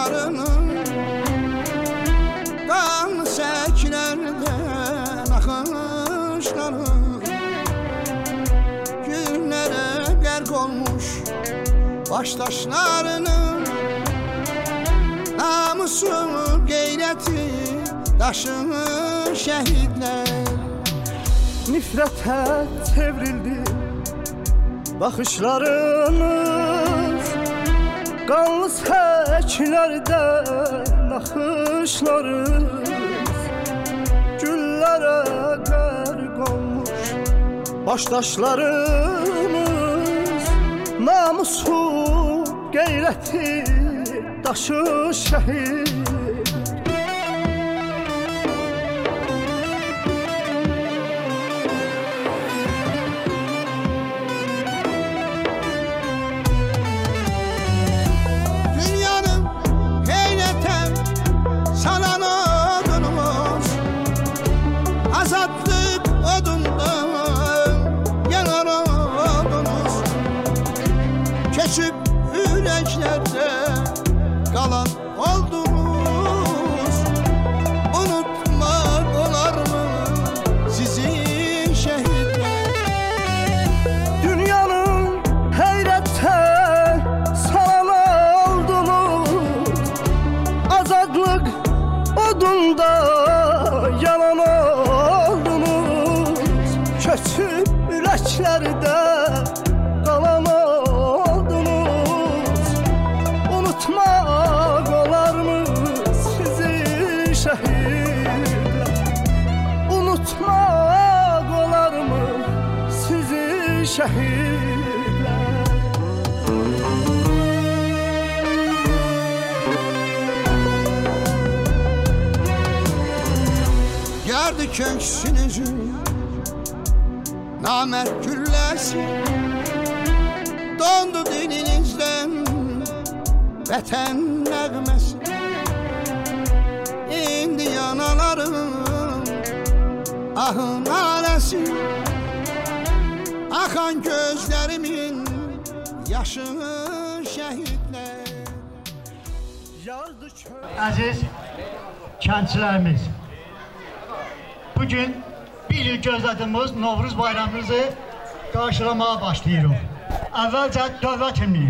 Baxışlarının Qan səklərdən axışları Günlərə qərq olmuş Başdaşlarının Namusu, qeyrəti Daşını şəhidlər Nifrətə çevrildi Baxışlarınız Qanlı səklərdən Naxışlarınız Güllərə qərq olmuş Başdaşlarımız Namusu, qeyrəti Daşı şəhid Yardı köksünüzün Namert güllesi Dondu dilinizden Vətən nəğməsi İndi yanalarım Ahın aləsi Axan gözlərimin Yaşı şəhidlər Əziz kəndçilərimiz, bugün bir il gözlədiyimiz Novruz bayramımızı qarşılamağa başlayırıq. Əvvəlcə dövlət himni.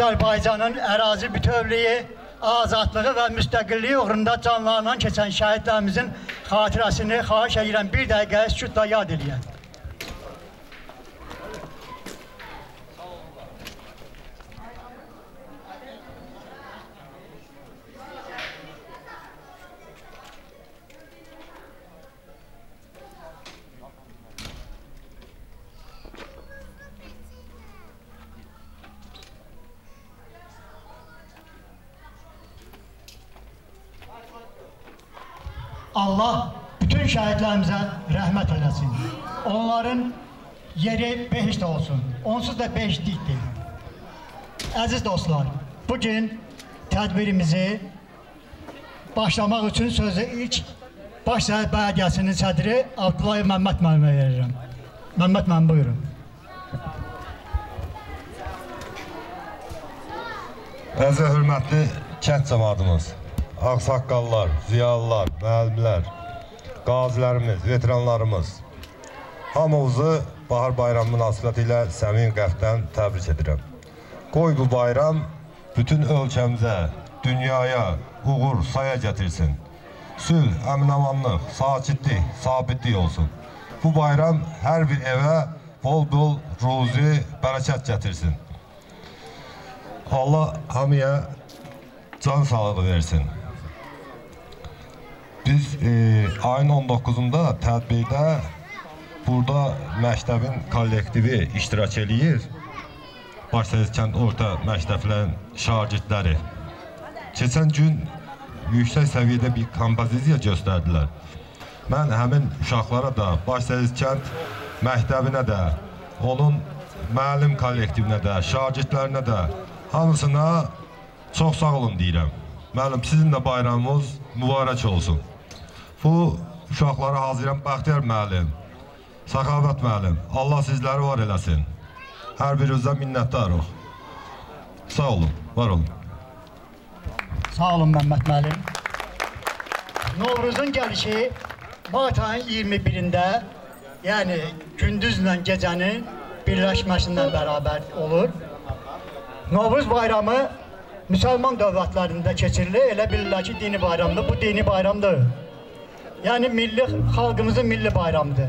Azərbaycanın ərazi bütövlüyü, azadlığı və müstəqilliyi uğrunda canlarından keçən şəhidlərimizin xatirəsini xahiş edirəm bir dəqiqə sükutla yad eləyək. Allah bütün şəhidlərimizə rəhmət eləsin. Onların yeri behişt olsun. Onsuz da behiştlikdir. Əziz dostlar, bugün tədbirimizi başlamaq üçün sözü ilk Baş Şəhid Bələdiyyəsinin sədri Abdullayev Məmməd müəllimə verirəm. Məmməd müəllim buyurun. Əziz və hörmətli kənd cəmaatımız, ağsaqqallar, ziyalılar, müəllimlər, qazilərimiz, veteranlarımız, hamımızı Bahar Bayramı münasibəti ilə səmimi qəlbdən təbrik edirəm. Qoy bu bayram bütün ölkəmizə, dünyaya uğur, saya gətirsin. Sülh, əminamanlıq, sakitlik, sabitlik olsun. Bu bayram hər bir evə bol-bol ruzi, bərəkət gətirsin. Allah hamıya can sağlığı versin. Biz e, ayın 19-unda tədbirdə burada məktəbin kollektivi iştirak eləyir. Başsəz kənd orta məktəblərin şagirdləri. Keçən gün yüksək səviyyədə bir kompozisiya göstərdilər. Mən həmin uşaqlara da, Başsəz kənd məktəbinə də, onun müəllim kollektivinə də, şagirdlərinə də hamısına çox sağ olun deyirəm. Müəllim, sizin də bayramınız mübarək olsun. Bu uşaqlara hazırlayən Bəxtiyar müəllim, Səxavət müəllim, Allah sizləri var eləsin. Hər birinizə minnətdarıq. Sağ olun, var olun. Sağ olun Məmməd müəllim. Novruzun gəlişi Mart ayının 21-də, yəni gündüzlə gecənin birləşməsindən bərabər olur. Novruz bayramı müsəlman dövlətlərində keçirilir. Elə bilirlər ki, dini bayramdır. Bu dini bayramdır. Yəni milli xalqımızın milli bayramıdır.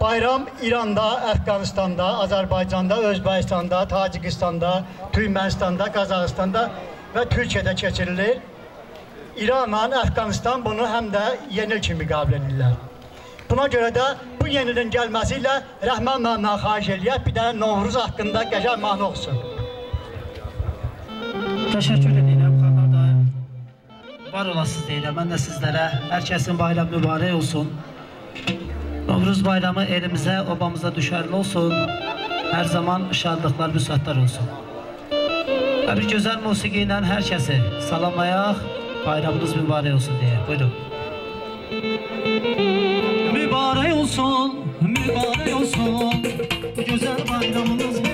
Bayram İranda, Əfqanistanda, Azərbaycanda, Özbəkistanda, Tacikistanda, Türkmenistanda, Qazaxıstanda və Türkiyədə keçirilir. İranla Əfqanistan bunu həm də yeni il kimi qəbul edirlər. Buna görə də bu yeni ilin gəlməsi ilə Rəhman müəllimdən xahiş bir dənə Novruz haqqında qəşəng mahnı oxusun. Təşəkkür edirəm. Var olasınız deyirəm. Mən də sizlərə hər kəsin bayramı mübarək olsun. Novruz bayramı elimizə, obamıza düşərli olsun. Hər zaman şadlıqlar, müsətlər olsun. Və bir gözəl musiqi ilə hər kəsi salamlayaq. Bayramınız mübarək olsun deyə. Buyurun. Mübarək olsun, mübarək olsun. Gözəl bayramınız mübarək olsun.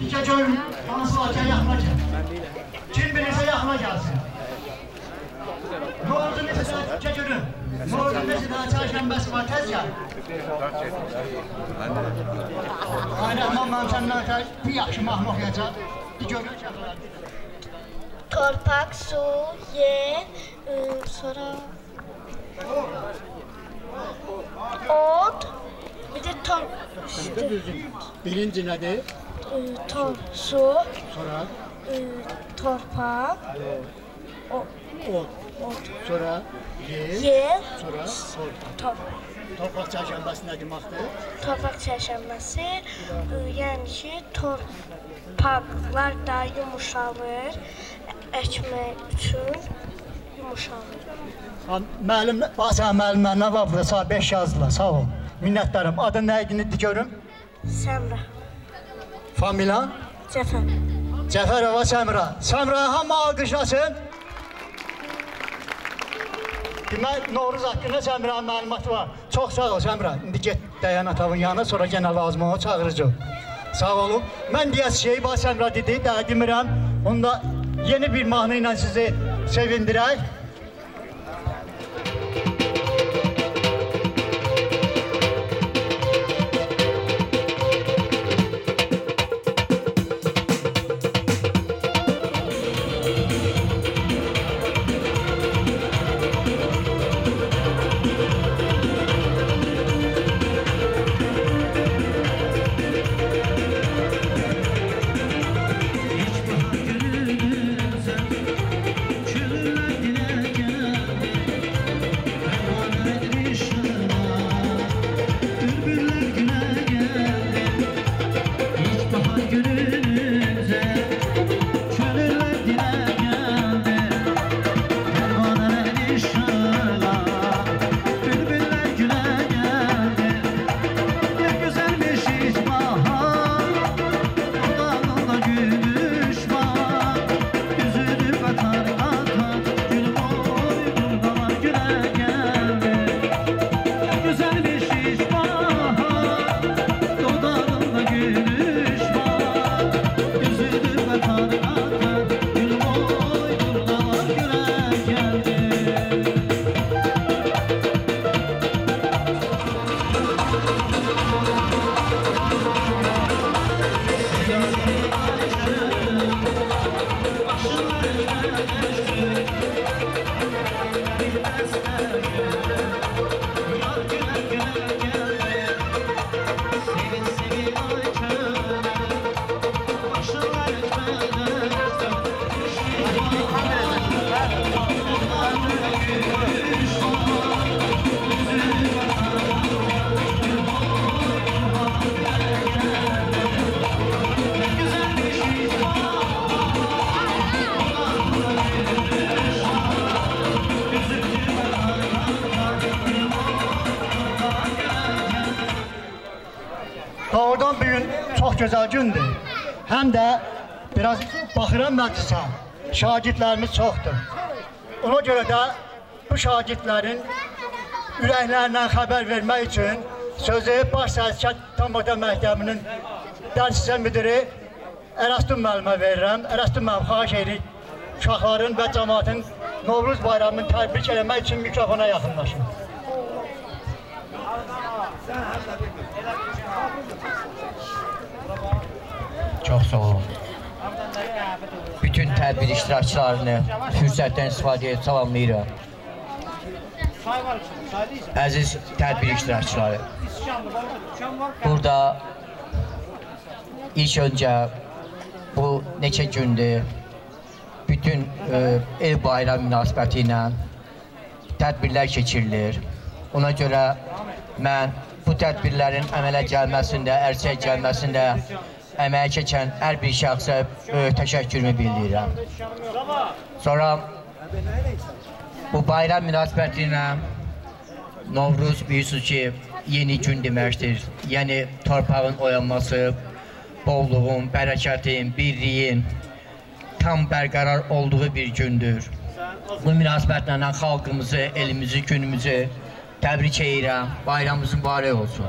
İki gün Fransızca yaxmaca. Kim bilirsə yaxma gəlsin. Ne oldu mesela iki günü? Ne oldu mesela çarşambəsi var tez gəl. Qaynaqman məmsəndən tək bir yaxşı mahmuq yəcək. Bir görür Torpak, su, yer, ıı, sonra... Ot, bir de tor, işte, Birinci nədir? ıı, tor, su, Sonra ıı, torpak, o, ot, ot, sonra yer, yer, sonra torpaq. tor, Torpaq çərşənbəsi nə deməkdir? torpak çərşənbəsi, ıı, yəni ki, torpaqlar da yumuşalır, əkmək üçün yumuşalır. Müəllim, basən müəllimlər nə var burada? Sağ 5 yazdılar. Sağ ol. Minnətdarım. Adın nə idi? görüm. Səmrə, Familiyan? Cəfər. Cəfərova Səmra. Səmra hamı alqışlasın. Demək, Novruz haqqında Səmra'nın məlumatı var. Çox sağ ol Səmra. İndi get dayan atavın yanına, sonra yenə lazım olsa çağıracaq. Sağ olun. Mən deyəs şey, Səmra dedi, daha demirəm. Onda yeni bir mahnı ilə sizi sevindirək. Məclisə, şagirdlərimiz çoxdur. Ona görə də bu şagirdlərin ürəklərindən xəbər vermək üçün sözü Baş Səhət Tamada Məktəbinin dərsə müdiri Ərəstun müəllimə verirəm. Ərəstun müəllim xahiş edirik uşaqların və cəmaatın Novruz bayramını təbrik eləmək üçün mikrofona yaxınlaşın. Çox sağ olun. Bütün tədbir iştirakçılarını fürsətdən istifadə edib salamlayıram. Əziz tədbir iştirakçıları, burada ilk öncə bu neçə gündür bütün e, ev bayram münasibəti ilə tədbirlər keçirilir. Ona görə mən bu tədbirlərin əmələ gəlməsində, ərsəyə gəlməsində əməyə keçən hər bir şəxsə böyük təşəkkürümü bildirirəm. Sonra bu bayram münasibəti ilə Novruz bilirsiniz ki, yeni gün deməkdir. Yəni torpağın oyanması, bolluğun, bərəkətin, birliyin tam bərqərar olduğu bir gündür. Bu münasibətlə xalqımızı, elimizi, günümüzü təbrik edirəm. Bayramımız mübarək olsun.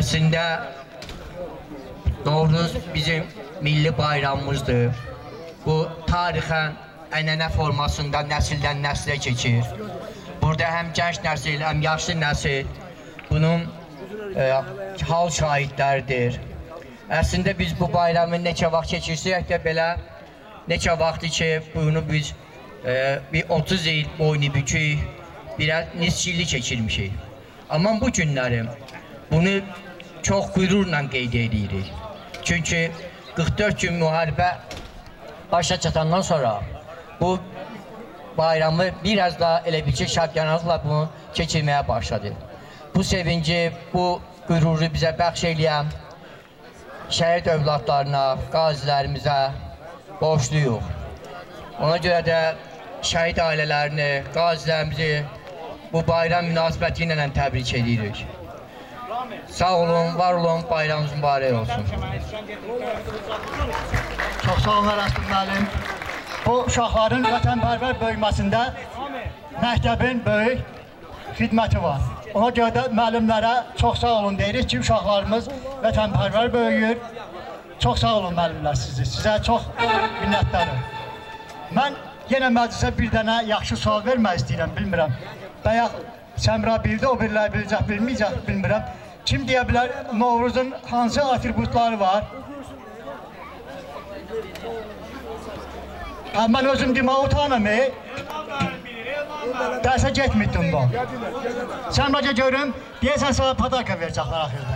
Əslində Novruz bizim milli bayramımızdır. Bu tarixən ənənə formasında nəsildən nəslə keçir. Burada həm gənc nəsil, həm yaşlı nəsil bunun e, hal şahidləridir. Əslində biz bu bayramı neçə vaxt keçirsək də belə neçə vaxtdır ki, bunu biz e, bir 30 il boynu bükük, biraz nisçilli keçirmişik. Amma bu günləri bunu çox qürurla qeyd edirik. Çünki 44 gün müharibə başa çatandan sonra bu bayramı biraz daha elə bir ki, şadyanlıqla bunu keçirməyə başladı. Bu sevinci, bu qüruru bizə bəxş eləyən şəhid övladlarına, qazilərimizə borcluyuq. Ona görə də şəhid ailələrini, qazilərimizi bu bayram münasibəti ilə təbrik edirik. Sağ olun, var olun, bayramınız mübarək olsun. Çox sağ olun Rəsul müəllim. Bu uşaqların vətənpərvər böyüməsində məktəbin böyük xidməti var. Ona görə də müəllimlərə çox sağ olun deyirik ki, uşaqlarımız vətənpərvər böyüyür. Çox sağ olun müəllimlər sizi. Sizə çox minnətdarım. Mən yenə məclisə bir dənə yaxşı sual vermək istəyirəm, bilmirəm. Bayaq Səmra bildi, o birilər biləcək, bilməyəcək, bilmirəm. Kim deyə bilər Novruzun hansı atributları var? Ha, mən özüm demək utanım, e? Dərsə getmirdim bu. Sən bacı görüm, deyəsən sana padarka verəcəklər axırda.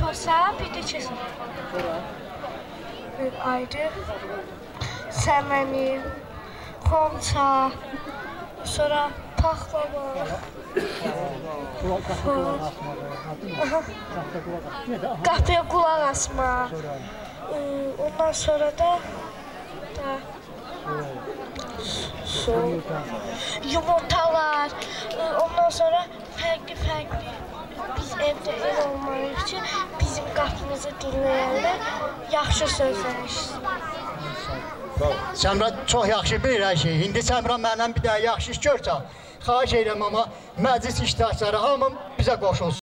Çox sağ ol, bir də ki. Bir ayrı səməni, xonça, sonra paxlava. Qapıya qulaq asma. Ee, Ondan sonra da da su, yumurtalar, ee, ondan sonra fərqli fərqli biz evdə ev olmalıyıq ki, bizim qapımızı dinləyəndə yaxşı sözlər eşitsin. Səmra çox yaxşı bilir hər şeyi. İndi Səmra məndən bir dənə yaxşı iş görsə, xahiş edirəm amma məclis iştirakçıları hamı bizə qoşulsun.